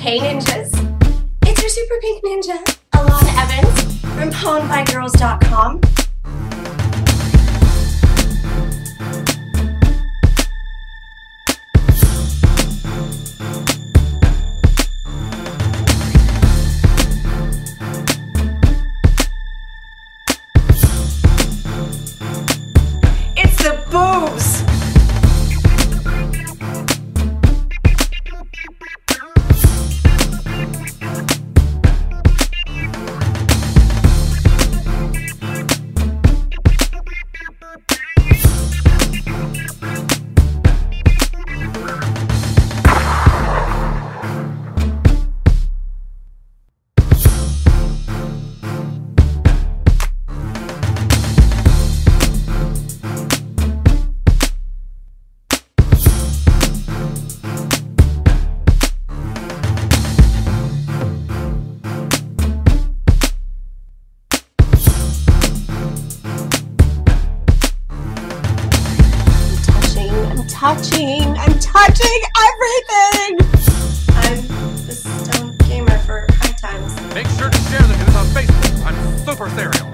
Hey ninjas, it's your super pink ninja, Alana Evans from PwnedByGirls.com. touching, I'm touching, everything! I'm the stone gamer for high times. Make sure to share the news on Facebook. I'm super serial.